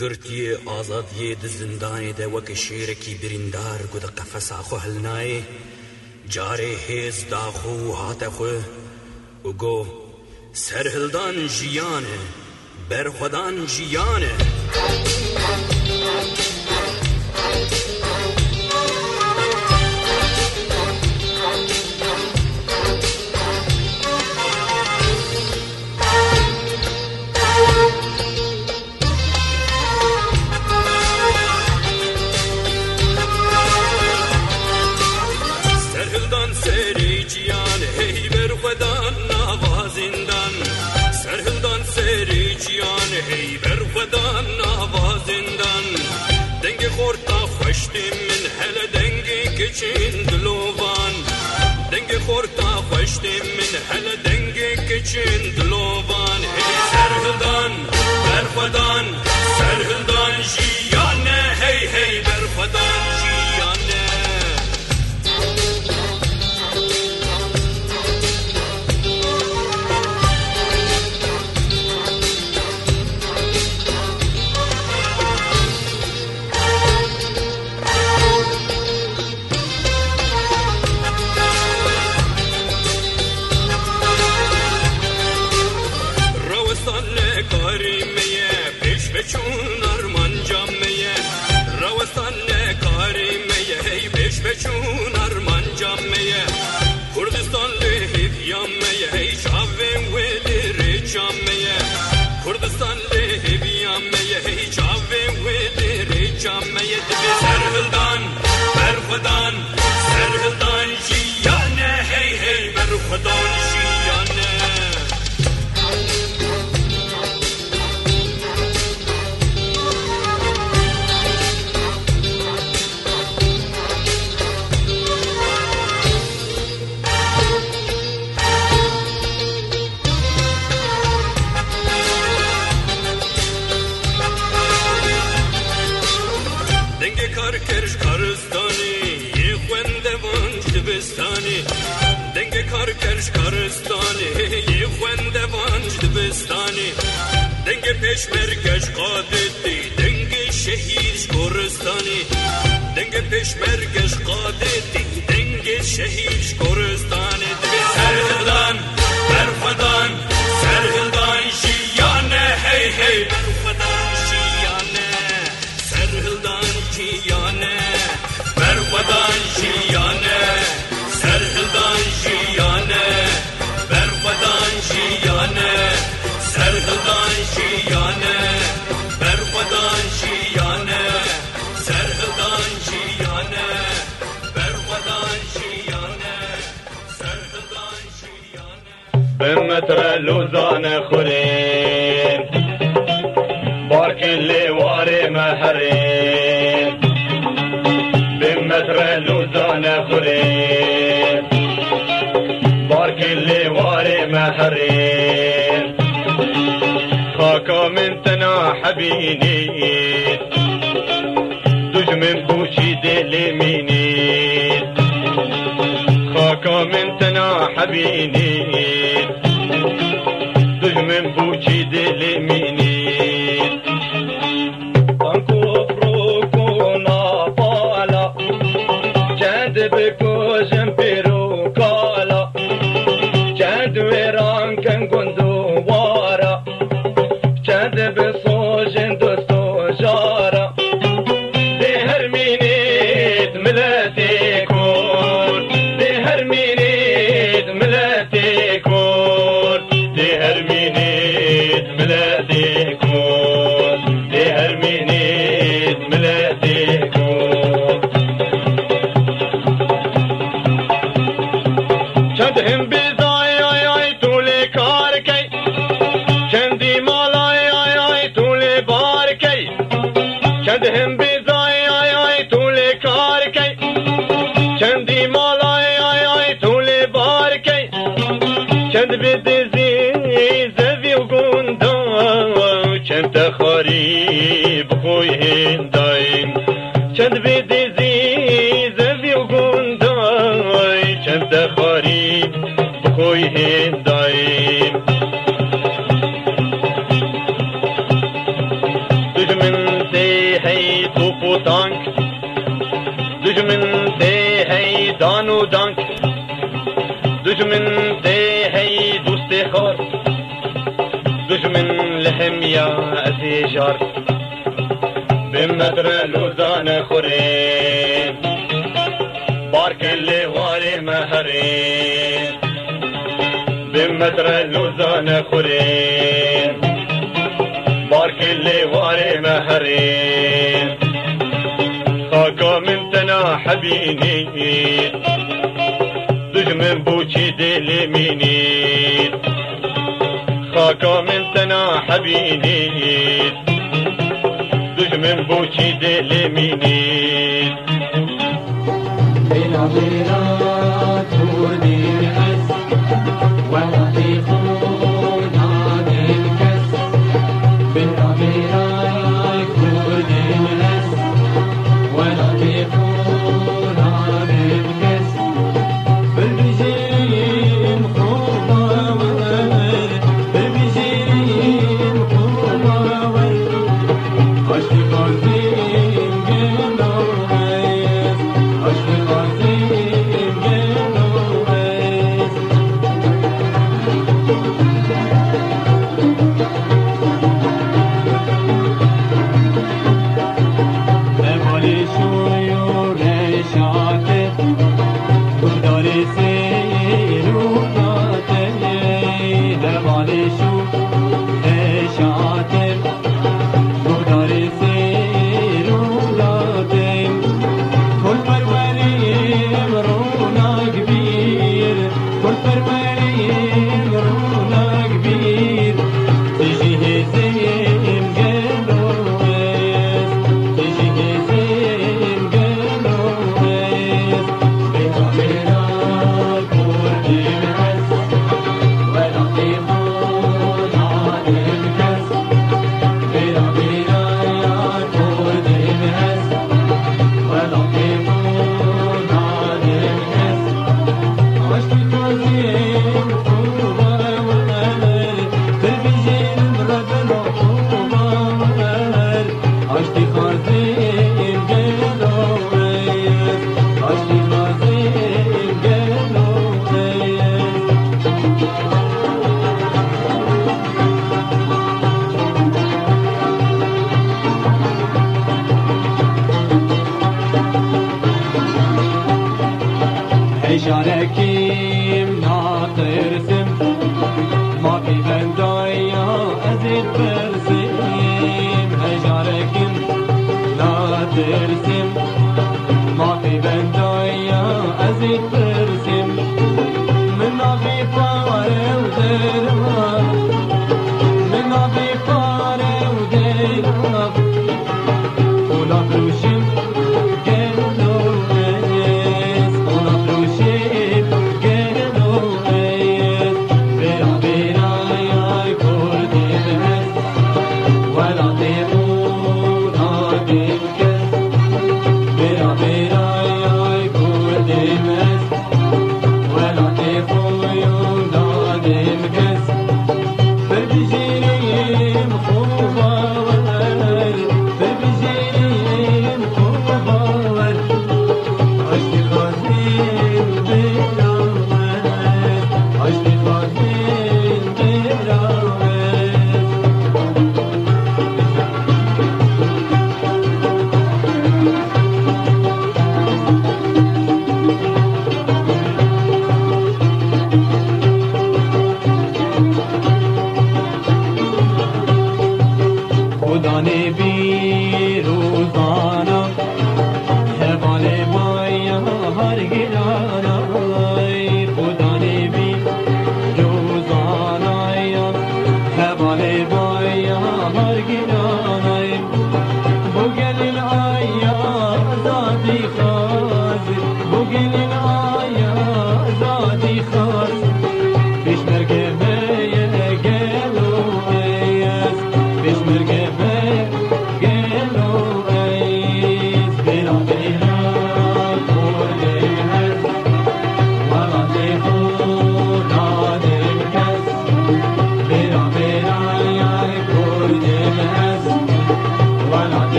گرتی آزاد یه د ده وک شیر کی بریندار گو قفس آخو هلنای جاره هیز داخو هات خو. و گو سر هلدان جیانه برخدان جیانه preaching the love هري. بمتر لوزان خري بارك اللي واري مهري خاكا من تنا حبيني دج من بوشي دلي ميني خاكا من تنا حبيني يا أزيجار بمدر لوزان خوري. بارك اللي والي مهري. بمدر لوزان خوري. بارك اللي والي مهري. خاكا من تنا حبيني دجم بوشي دلي ميني خاكا من حبينيت دجمن بوشي دلمينيت العبيرات تورني رأس وحقيقة بدويا أزيد برسم من عبيطة ورا ودار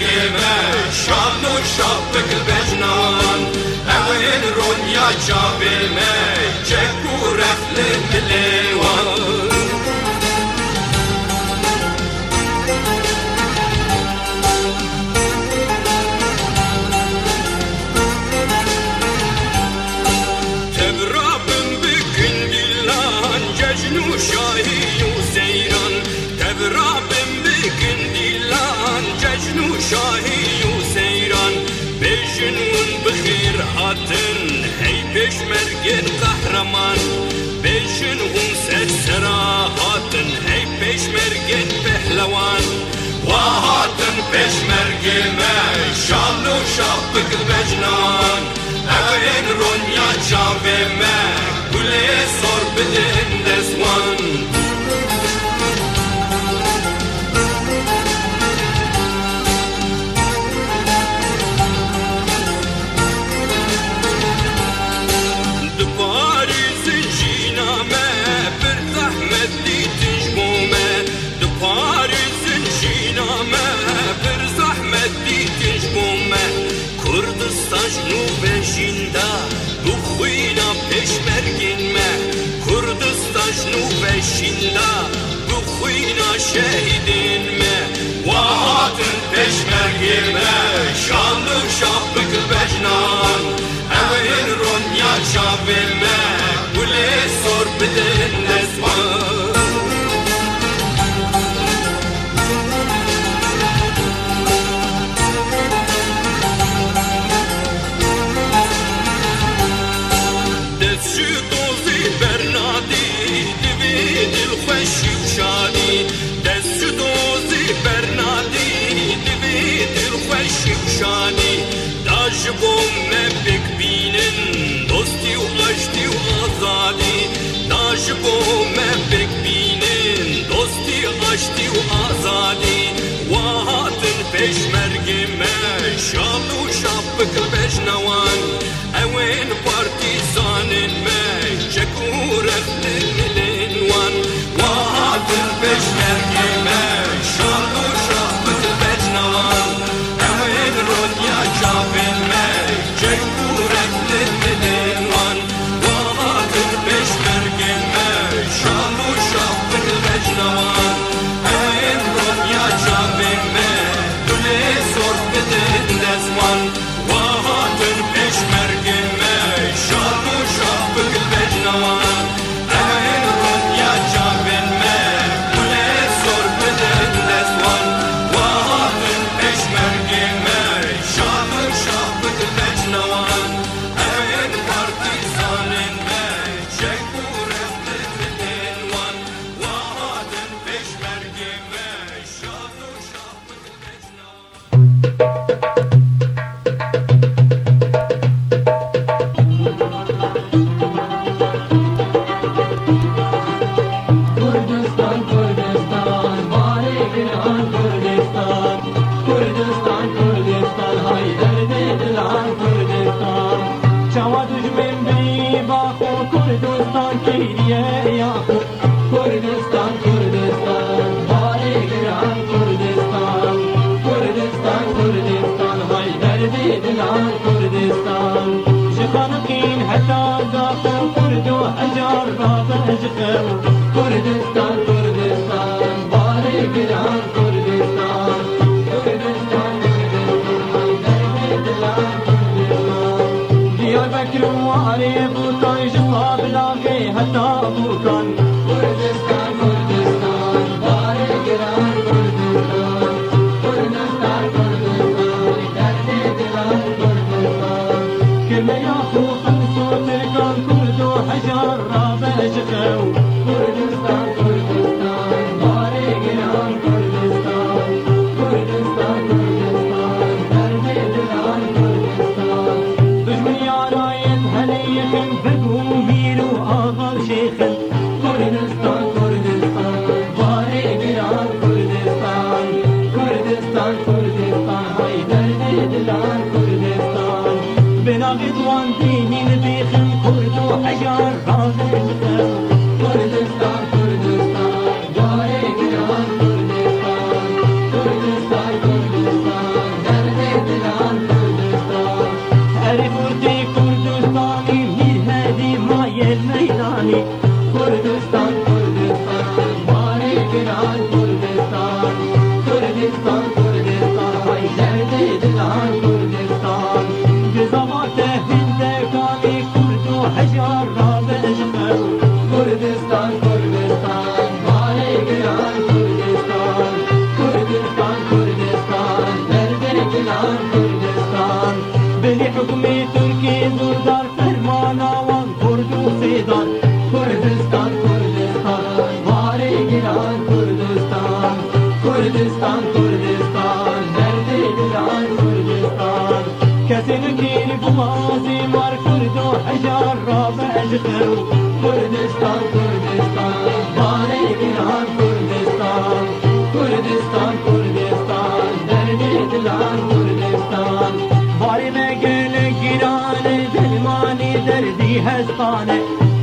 قیمه شب نو شب بکل بجنان اولین رونیا جابیمه چکو رفل دلی شاهی و سیران بژنون بخیر هاتن هی پشمرگن قهرمان بژنون سرسرا هاتن هی پشمرگن پهلوان و هاتن پشمرگن شال و شابک بجنان اولین رونیا چاوه مه گله سر بدن دزوان بشمر گیمه شاندو شاب بکل بجنان اولین رون یا شاب هستانه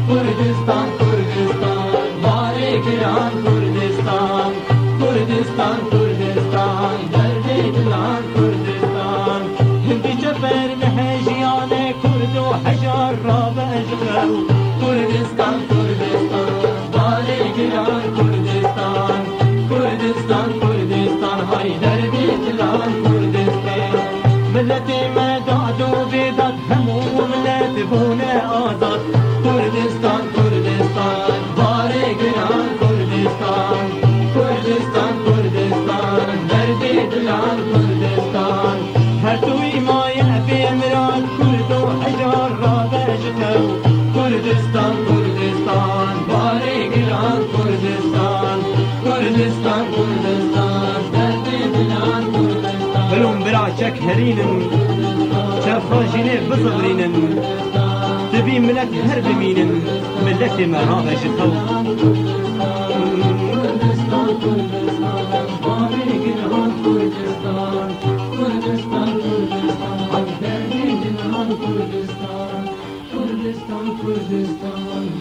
کردستان کردستان باره گران کردستان کردستان کردستان درد دلان کردستان هندی جبر مهجیان کرد و حجار را بجخر کردستان چک هرینن شاف خاجینه بصغرینن تبي ملت هر بمينن ملتي ما هذا جتو كردستان كردستان باري جنان كردستان كردستان كردستان عبدالي جنان كردستان كردستان كردستان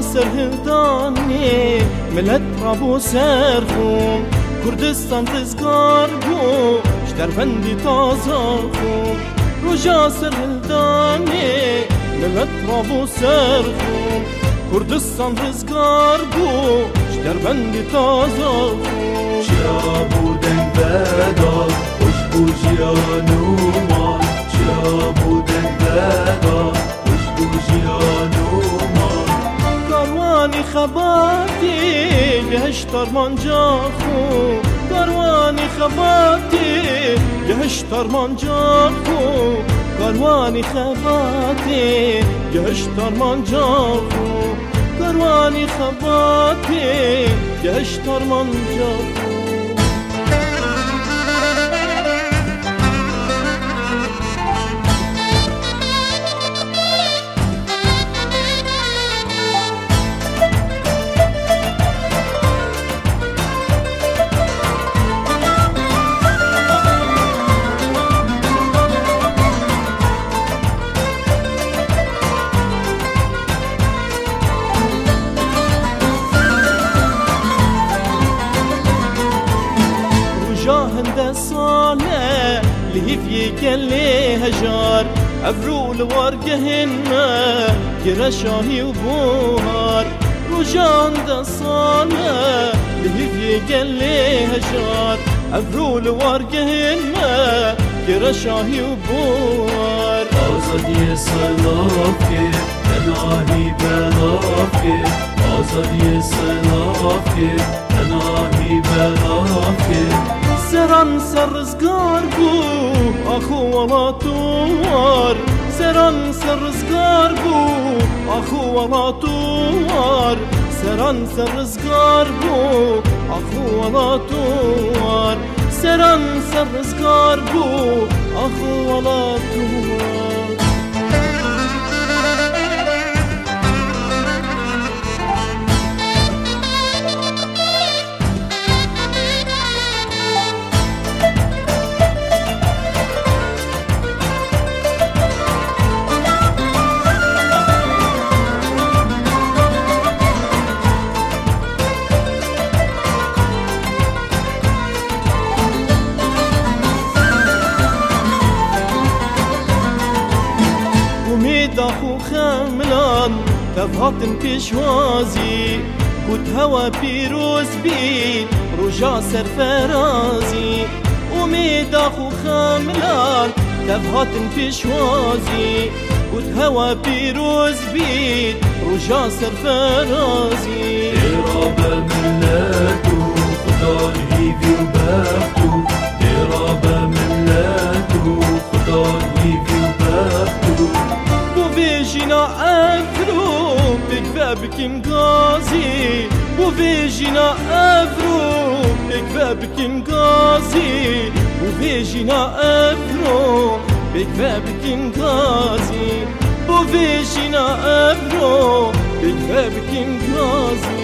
روژان سرهدانی ملت رابو سرخوم کردستان تزگار بو شتربندی تازه خوم روژان سرهدانی ملت رابو سرخوم کردستان تزگار بو شتربندی تازه خوم چرا بودن بدا خوش بو جیانومان چرا بودن بدا خوش بو جیانومان دروانی خباتی گهش درمانجا خوب. دروانی خباتی گهش درمانجا خوب. دروانی خباتی گهش درمانجا خوب. دروانی خباتی گهش درمانجا خوب. هجار افرو الورقهن ما شاهي وبوهار رجان دا صالة لهفي قلي هجار افرو الورقهن ما شاهي وبوهار آزادی سلاف که تنهایی بلاف که آزادی سلاف که تنهایی بلاف که سران سرزگار بو آخو ولا توار سران سرزگار بو آخو ولا توار سران سرزگار بو آخو ولا توار سران سرزگار بو آخو ولا توار تفهاتن پیشوازی بود هوا پیروز بین روژا سرفرازی. امید خو خملان تفهاتن پیشوازی بود هوا پیروز بین روژا سرفرازی. ایراب ملتو خدا هیوی و بختو ایراب ملتو خدا bikin gazi bu vejina evro bekve bikin gazi bu vejina evro bekve bikin gazi bu vejina evro bekve que gazi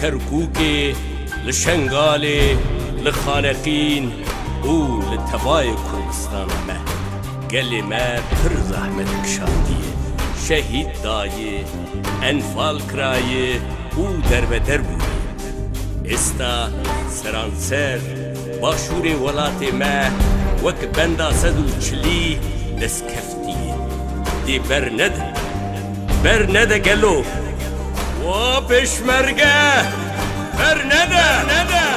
كركوكي لشنغالي لخانقين و لتبای كردستان ما قلي ما پر زحمت کشاندیه شهيد داي انفال كراي و در به استا سرانسر باشوري ولاتي ما وك بندا سدو و لسكفتي دي کفتیه دی بر O peşmerge her ne de ne de.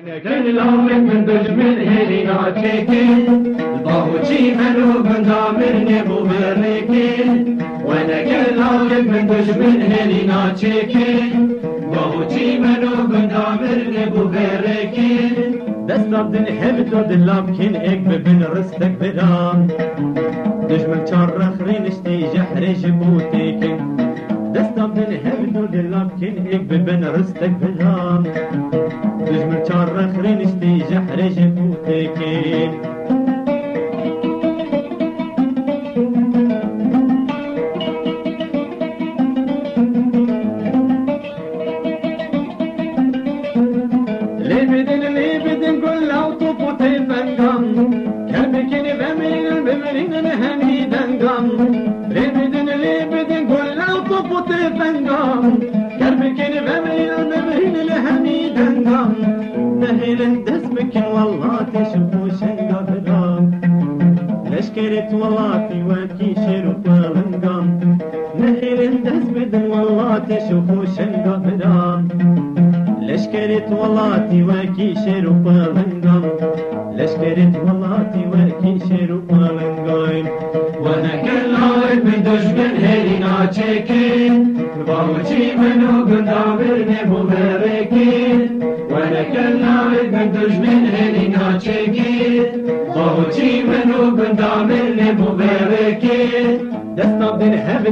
كل لومك من دجمن هيري ناچيكي الباوچي منو بندامر نبو بريكي وأنا كل لومك من دجمن هيري ناچيكي باوچي منو بندامر نبو بريكي دستم دن هبت و دلم کن اک ببین رستک بدم دشمن چار رخری نشتی جحر جبوتی دستم دن هبت و دلم کن اک ببین رستک بدم دشمن چار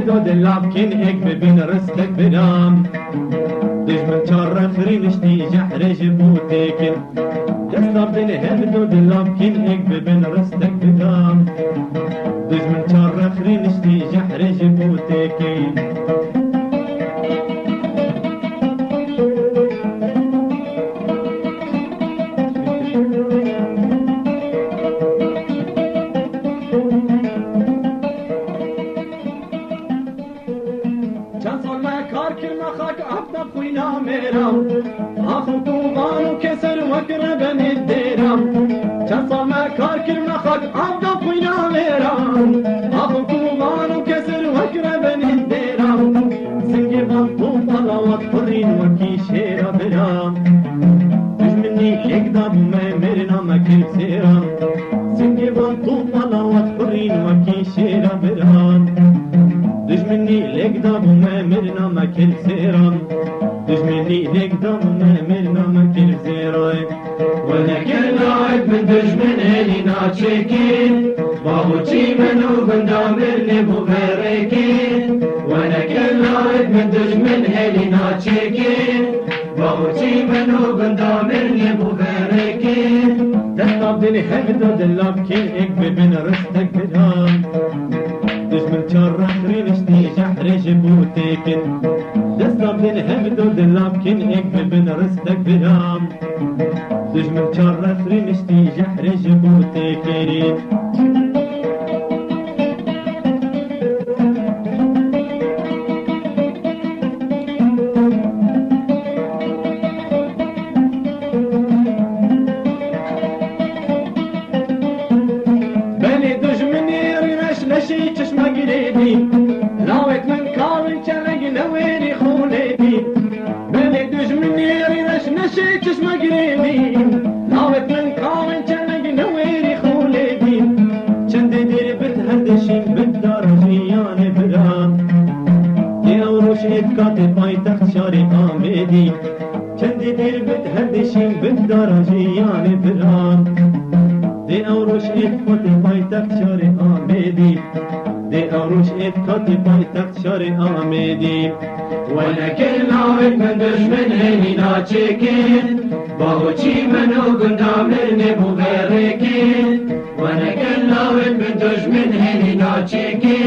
دل هبد و دلاب كن کسر وکر بنی دیرم چند سال من کار کرد خاک ابدا خوینا میرم آخو توبان و کسر وکر بنی دیرم سنگ بان تو بلاوت خورین وکی شیرا برم دشمنی یک دابو میں مرنا مکل سیرم سنگ بان تو بلاوت خورین وکی شیرا برم دشمني لقدام وما مرنا ما كل سيرام دشمني لقدام وما مرنا ما كل سيرام وانا كل لومك من دجمن هيري ناچيكي باوچي منو بندامر نبو بريكي وانا كل لومك من دجمن هيري ناچيكي باوچي منو بندامر نبو بريكي دستاب دل هبد دلاب كين اك ببن رستك بدام جبوتيكن دستاب دل هبد دلاب كين اك ببن رستك بدام دشمن چار رخري نشتي جحر جبوتيكن بني شي چشمه گرمی ناوت من کامن چنگ نویری خوله دین چند دیر بد هردشیم بد دار جیان برا یه او روش افکات پای تخت شار آمدی چند دیر بد هردشیم بد دار جیان برا ده او روش افکات پای تخت شار آمدی ده او روش افکات پای تخت شار آمدی كل لومك من دجمن هيري ناچيكي باوچي منو بندامر نبو بريكي وانا كل لومك من دجمن هيري ناچيكي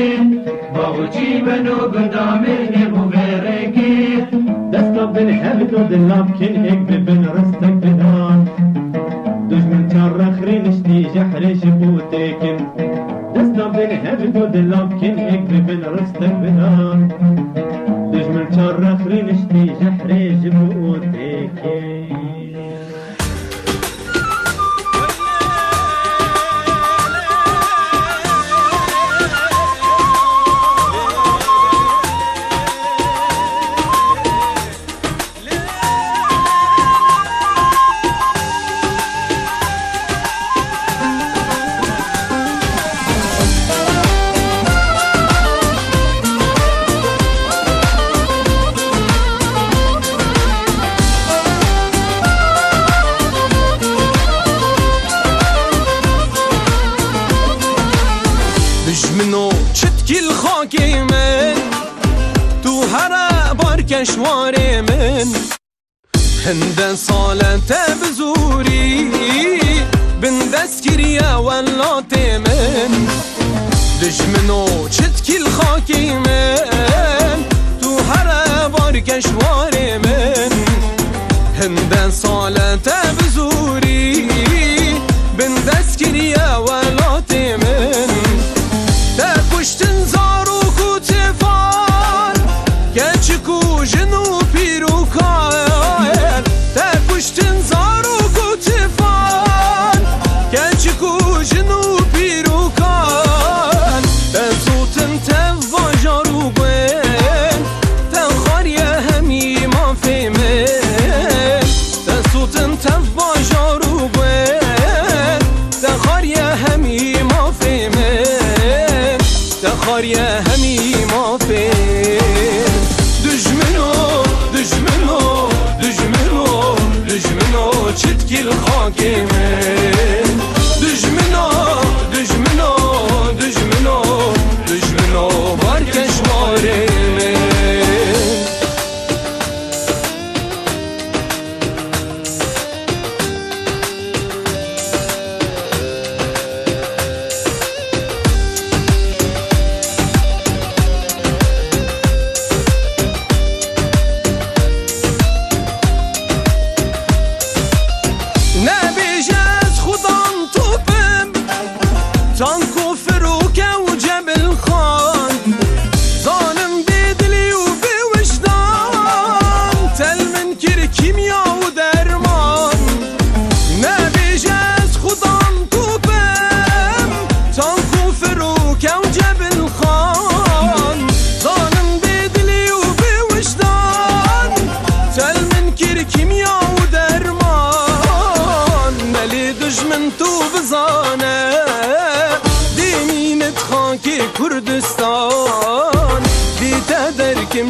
باوچي منو بندامر نبو بريكي دستم دل هبت و دلاب كن اك مش منو کل خاکی من؟ تو هر بار کشوار من. هند سال سالت بن دست کریا ولات من دشمنو کل خاکی من؟ تو هر بار کشوار من. هند سال سالت بن دست کریا ولات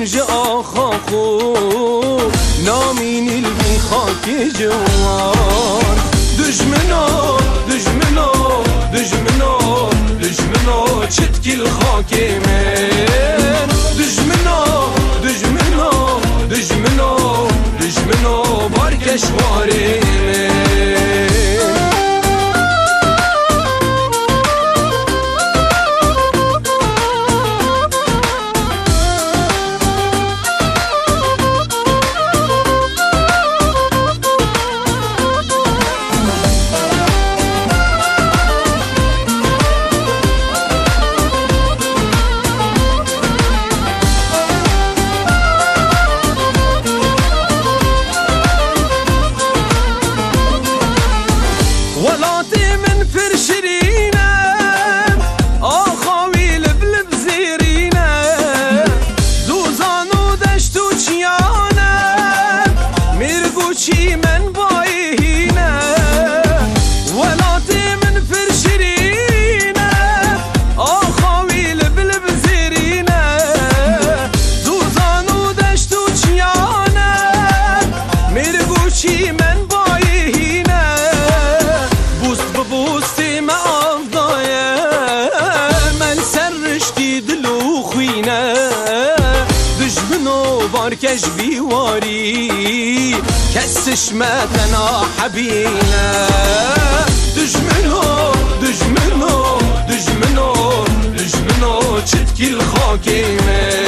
جنج آخا خو نامینیل بی خاک جوان دجمنا دجمنا دجمنا دجمنا چتکیل خاک من دجمنا دجمنا دجمنا دجمنا بارکش واری من ben perşinim نشمتنا حبينا. دج منه دج منه دج منه دج منه تشتكي الخاكي الخاكيمه